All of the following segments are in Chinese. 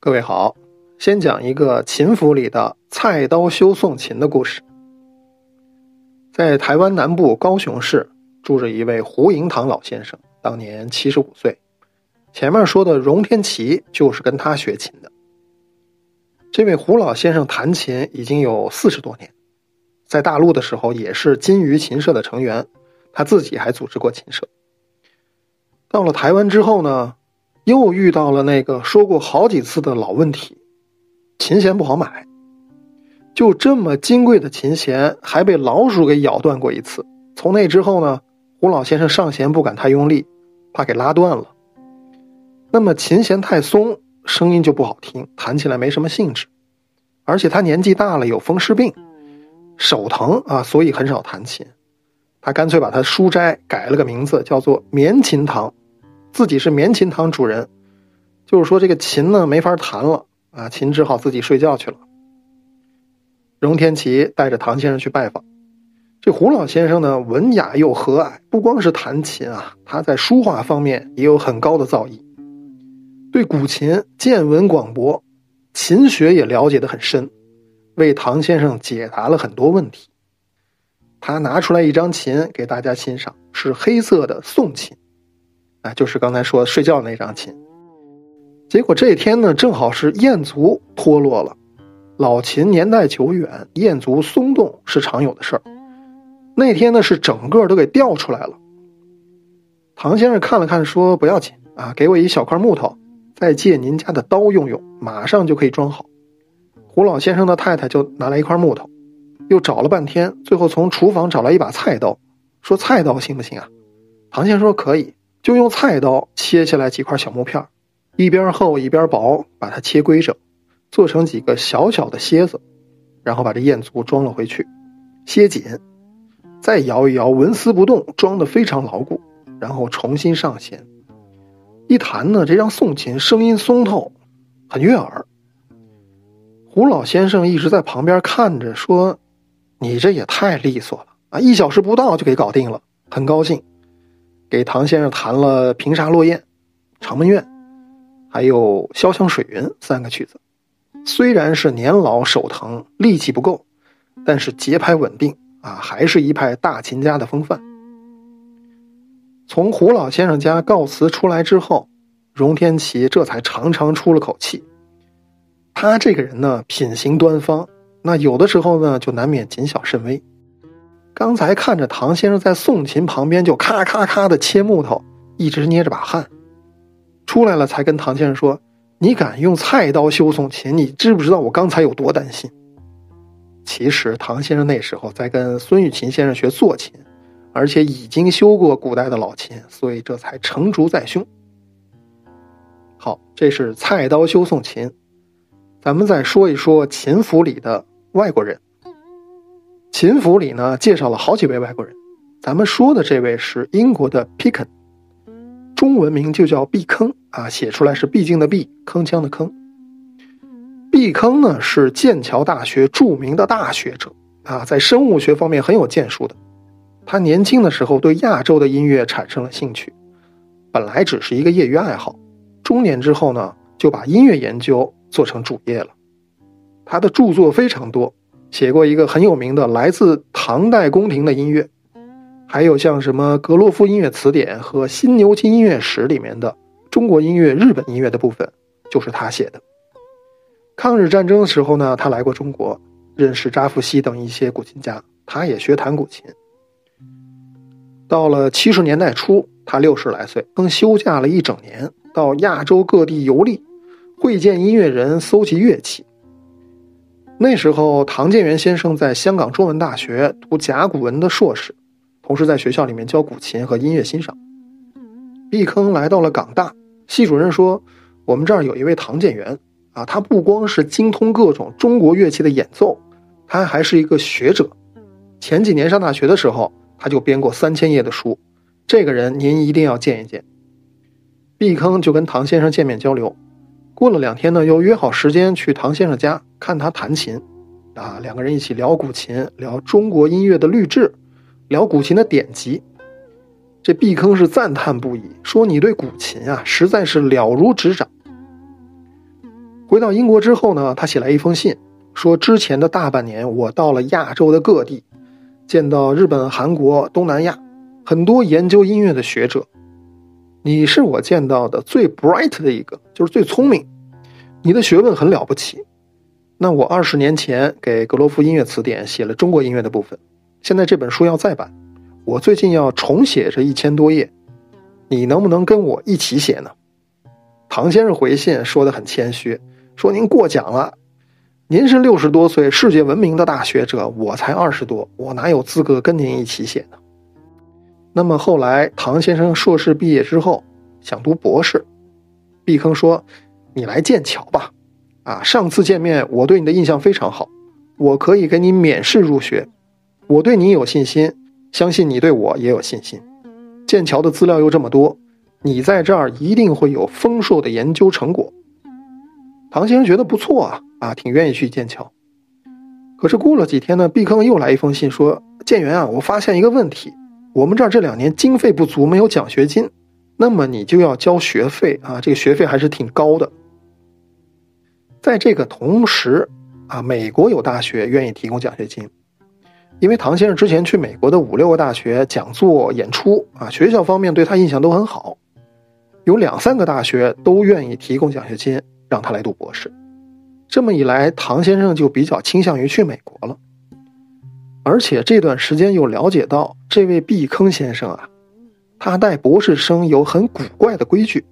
各位好，先讲一个秦府里的菜刀修送琴的故事。在台湾南部高雄市住着一位胡迎堂老先生，当年七十五岁。前面说的荣天琪就是跟他学琴的。这位胡老先生弹琴已经有四十多年，在大陆的时候也是金鱼琴社的成员，他自己还组织过琴社。到了台湾之后呢？又遇到了那个说过好几次的老问题，琴弦不好买。就这么金贵的琴弦，还被老鼠给咬断过一次。从那之后呢，胡老先生上弦不敢太用力，怕给拉断了。那么琴弦太松，声音就不好听，弹起来没什么兴致。而且他年纪大了，有风湿病，手疼啊，所以很少弹琴。他干脆把他书斋改了个名字，叫做棉琴堂。自己是棉琴堂主人，就是说这个琴呢没法弹了啊，琴只好自己睡觉去了。荣天琪带着唐先生去拜访，这胡老先生呢文雅又和蔼，不光是弹琴啊，他在书画方面也有很高的造诣，对古琴见闻广博，琴学也了解的很深，为唐先生解答了很多问题。他拿出来一张琴给大家欣赏，是黑色的宋琴。啊，就是刚才说睡觉那张琴。结果这一天呢，正好是燕足脱落了。老琴年代久远，燕足松动是常有的事儿。那天呢，是整个都给掉出来了。唐先生看了看，说：“不要紧啊，给我一小块木头，再借您家的刀用用，马上就可以装好。”胡老先生的太太就拿来一块木头，又找了半天，最后从厨房找来一把菜刀，说：“菜刀行不行啊？”唐先生说：“可以。”就用菜刀切下来几块小木片，一边厚一边薄，把它切规整，做成几个小小的楔子，然后把这燕足装了回去，楔紧，再摇一摇，纹丝不动，装的非常牢固，然后重新上弦。一弹呢，这张宋琴声音松透，很悦耳。胡老先生一直在旁边看着，说：“你这也太利索了啊！一小时不到就给搞定了，很高兴。”给唐先生弹了《平沙落雁》《长门怨》，还有《潇湘水云》三个曲子。虽然是年老手疼，力气不够，但是节拍稳定啊，还是一派大琴家的风范。从胡老先生家告辞出来之后，荣天琪这才长长出了口气。他这个人呢，品行端方，那有的时候呢，就难免谨小慎微。刚才看着唐先生在宋琴旁边就咔咔咔的切木头，一直捏着把汗，出来了才跟唐先生说：“你敢用菜刀修宋琴，你知不知道我刚才有多担心？”其实唐先生那时候在跟孙玉琴先生学坐琴，而且已经修过古代的老琴，所以这才成竹在胸。好，这是菜刀修宋琴，咱们再说一说琴府里的外国人。秦府里呢，介绍了好几位外国人。咱们说的这位是英国的 p i c k e n 中文名就叫毕坑啊，写出来是毕竟的毕，铿锵的铿。毕坑呢是剑桥大学著名的大学者啊，在生物学方面很有建树的。他年轻的时候对亚洲的音乐产生了兴趣，本来只是一个业余爱好，中年之后呢，就把音乐研究做成主业了。他的著作非常多。写过一个很有名的来自唐代宫廷的音乐，还有像什么《格洛夫音乐词典》和《新牛津音乐史》里面的中国音乐、日本音乐的部分，就是他写的。抗日战争的时候呢，他来过中国，认识扎夫西等一些古琴家，他也学弹古琴。到了七十年代初，他六十来岁，更休假了一整年，到亚洲各地游历，会见音乐人，搜集乐器。那时候，唐建元先生在香港中文大学读甲骨文的硕士，同时在学校里面教古琴和音乐欣赏。毕坑来到了港大，系主任说：“我们这儿有一位唐建元啊，他不光是精通各种中国乐器的演奏，他还是一个学者。前几年上大学的时候，他就编过三千页的书。这个人您一定要见一见。”毕坑就跟唐先生见面交流。过了两天呢，又约好时间去唐先生家看他弹琴，啊，两个人一起聊古琴，聊中国音乐的律制，聊古琴的典籍。这毕坑是赞叹不已，说你对古琴啊实在是了如指掌。回到英国之后呢，他写来一封信，说之前的大半年我到了亚洲的各地，见到日本、韩国、东南亚很多研究音乐的学者，你是我见到的最 bright 的一个，就是最聪明，你的学问很了不起。那我二十年前给格罗夫音乐词典写了中国音乐的部分，现在这本书要再版，我最近要重写这一千多页，你能不能跟我一起写呢？唐先生回信说的很谦虚，说您过奖了，您是六十多岁世界闻名的大学者，我才二十多，我哪有资格跟您一起写呢？那么后来唐先生硕士毕业之后想读博士，毕坑说：“你来剑桥吧。”啊，上次见面我对你的印象非常好，我可以给你免试入学，我对你有信心，相信你对我也有信心。剑桥的资料又这么多，你在这儿一定会有丰硕的研究成果。唐先生觉得不错啊，啊，挺愿意去剑桥。可是过了几天呢，毕坑又来一封信说：“建元啊，我发现一个问题，我们这儿这两年经费不足，没有奖学金，那么你就要交学费啊，这个学费还是挺高的。”在这个同时，啊，美国有大学愿意提供奖学金，因为唐先生之前去美国的五六个大学讲座演出，啊，学校方面对他印象都很好，有两三个大学都愿意提供奖学金让他来读博士。这么一来，唐先生就比较倾向于去美国了。而且这段时间又了解到，这位毕坑先生啊，他带博士生有很古怪的规矩。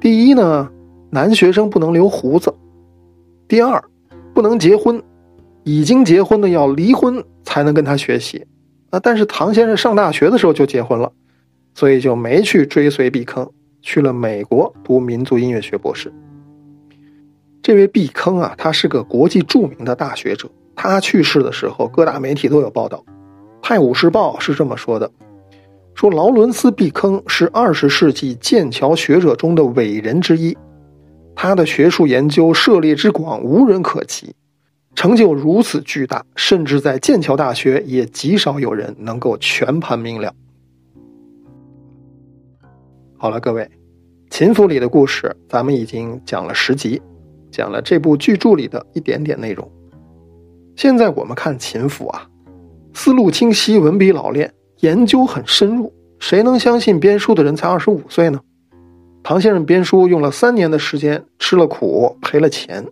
第一呢，男学生不能留胡子。第二，不能结婚，已经结婚的要离婚才能跟他学习。啊，但是唐先生上大学的时候就结婚了，所以就没去追随毕坑，去了美国读民族音乐学博士。这位毕坑啊，他是个国际著名的大学者。他去世的时候，各大媒体都有报道，《泰晤士报》是这么说的：说劳伦斯·毕坑是二十世纪剑桥学者中的伟人之一。他的学术研究涉猎之广无人可及，成就如此巨大，甚至在剑桥大学也极少有人能够全盘明了。好了，各位，《秦府》里的故事咱们已经讲了十集，讲了这部巨著里的一点点内容。现在我们看《秦府》啊，思路清晰，文笔老练，研究很深入。谁能相信编书的人才二十五岁呢？唐先生编书用了三年的时间，吃了苦，赔了钱，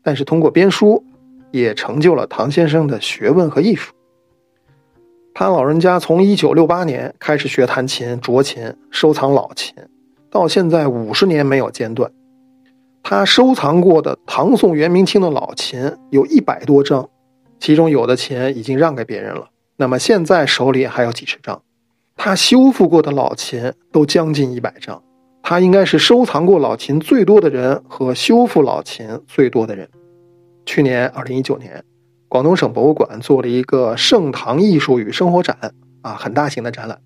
但是通过编书，也成就了唐先生的学问和艺术。他老人家从一九六八年开始学弹琴、斫琴，收藏老琴，到现在五十年没有间断。他收藏过的唐宋元明清的老琴有一百多张，其中有的琴已经让给别人了，那么现在手里还有几十张。他修复过的老琴都将近一百张。他应该是收藏过老琴最多的人和修复老琴最多的人。去年二零一九年，广东省博物馆做了一个盛唐艺术与生活展，啊，很大型的展览，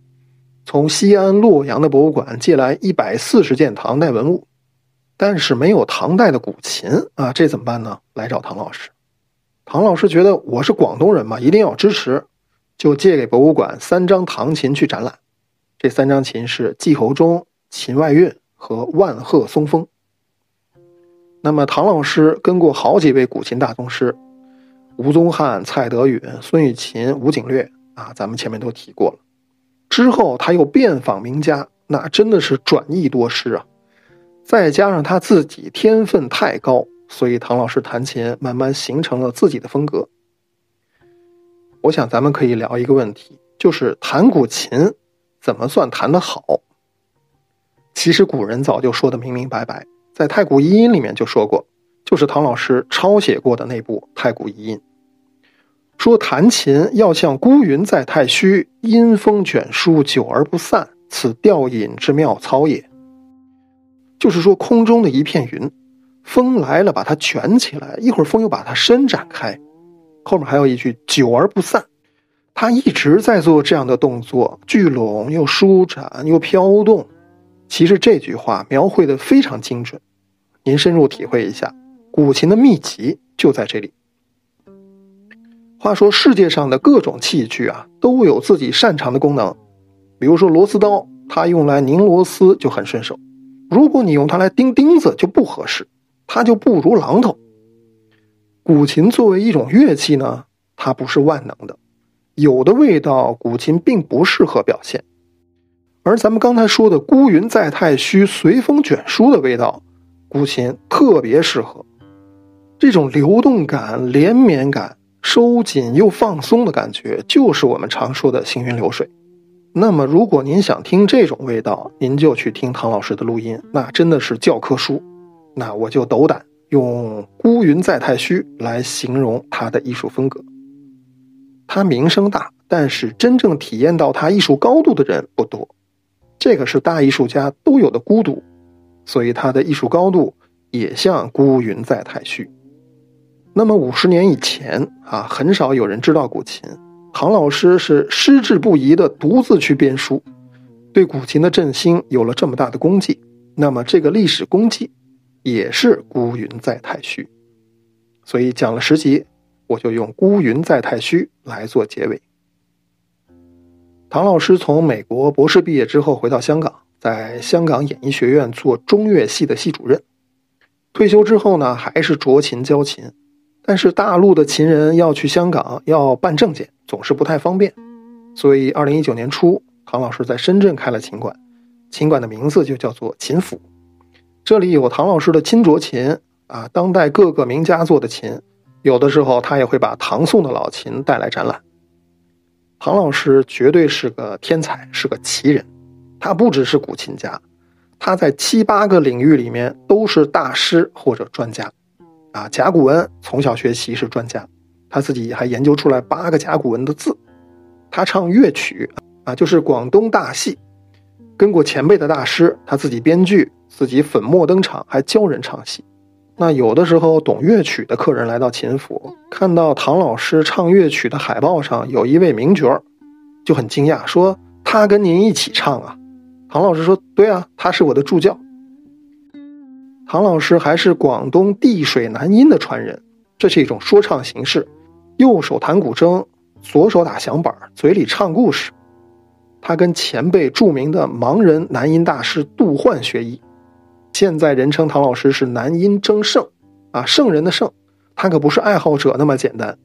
从西安、洛阳的博物馆借来一百四十件唐代文物，但是没有唐代的古琴啊，这怎么办呢？来找唐老师，唐老师觉得我是广东人嘛，一定要支持，就借给博物馆三张唐琴去展览。这三张琴是季侯钟。秦外运和万壑松风。那么，唐老师跟过好几位古琴大宗师，吴宗翰、蔡德允、孙雨琴、吴景略啊，咱们前面都提过了。之后他又遍访名家，那真的是转艺多师啊。再加上他自己天分太高，所以唐老师弹琴慢慢形成了自己的风格。我想咱们可以聊一个问题，就是弹古琴怎么算弹得好？其实古人早就说的明明白白，在《太古遗音》里面就说过，就是唐老师抄写过的那部《太古遗音》，说弹琴要像孤云在太虚，阴风卷舒，久而不散，此调引之妙操也。就是说，空中的一片云，风来了把它卷起来，一会儿风又把它伸展开，后面还有一句“久而不散”，他一直在做这样的动作，聚拢又舒展又飘动。其实这句话描绘的非常精准，您深入体会一下，古琴的秘籍就在这里。话说世界上的各种器具啊，都有自己擅长的功能，比如说螺丝刀，它用来拧螺丝就很顺手；如果你用它来钉钉子就不合适。它就不如榔头。古琴作为一种乐器呢，它不是万能的，有的味道古琴并不适合表现。而咱们刚才说的“孤云在太虚，随风卷舒”的味道，古琴特别适合。这种流动感、连绵感、收紧又放松的感觉，就是我们常说的行云流水。那么，如果您想听这种味道，您就去听唐老师的录音，那真的是教科书。那我就斗胆用“孤云在太虚”来形容他的艺术风格。他名声大，但是真正体验到他艺术高度的人不多。这个是大艺术家都有的孤独，所以他的艺术高度也像孤云在太虚。那么五十年以前啊，很少有人知道古琴。唐老师是矢志不移的独自去编书，对古琴的振兴有了这么大的功绩。那么这个历史功绩，也是孤云在太虚。所以讲了十集，我就用孤云在太虚来做结尾。唐老师从美国博士毕业之后回到香港，在香港演艺学院做中乐系的系主任。退休之后呢，还是酌琴教琴。但是大陆的琴人要去香港要办证件，总是不太方便。所以二零一九年初，唐老师在深圳开了琴馆，琴馆的名字就叫做琴府。这里有唐老师的亲酌琴啊，当代各个名家做的琴，有的时候他也会把唐宋的老琴带来展览。唐老师绝对是个天才，是个奇人。他不只是古琴家，他在七八个领域里面都是大师或者专家。啊，甲骨文从小学习是专家，他自己还研究出来八个甲骨文的字。他唱乐曲啊，就是广东大戏，跟过前辈的大师，他自己编剧，自己粉墨登场，还教人唱戏。那有的时候懂乐曲的客人来到秦府，看到唐老师唱乐曲的海报上有一位名角儿，就很惊讶，说他跟您一起唱啊？唐老师说：对啊，他是我的助教。唐老师还是广东地水南音的传人，这是一种说唱形式，右手弹古筝，左手打响板，嘴里唱故事。他跟前辈著名的盲人南音大师杜焕学艺。现在人称唐老师是南音争圣，啊，圣人的圣，他可不是爱好者那么简单。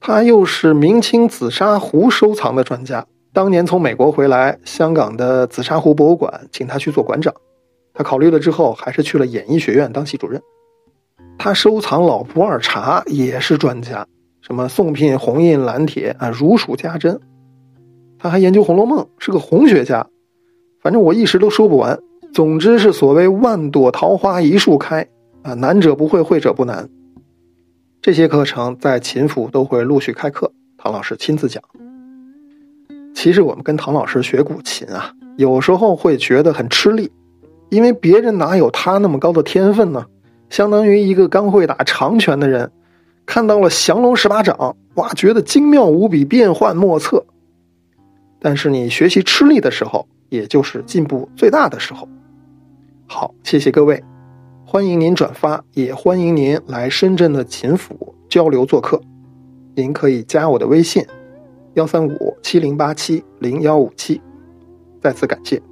他又是明清紫砂壶收藏的专家，当年从美国回来，香港的紫砂壶博物馆请他去做馆长，他考虑了之后，还是去了演艺学院当系主任。他收藏老普洱茶也是专家，什么宋聘、红印、蓝铁啊，如数家珍。他还研究《红楼梦》，是个红学家，反正我一时都说不完。总之是所谓万朵桃花一树开啊，难者不会，会者不难。这些课程在秦府都会陆续开课，唐老师亲自讲。其实我们跟唐老师学古琴啊，有时候会觉得很吃力，因为别人哪有他那么高的天分呢？相当于一个刚会打长拳的人，看到了降龙十八掌，哇，觉得精妙无比，变幻莫测。但是你学习吃力的时候，也就是进步最大的时候。好，谢谢各位，欢迎您转发，也欢迎您来深圳的秦府交流做客。您可以加我的微信：幺三五七零八七零幺五七。再次感谢。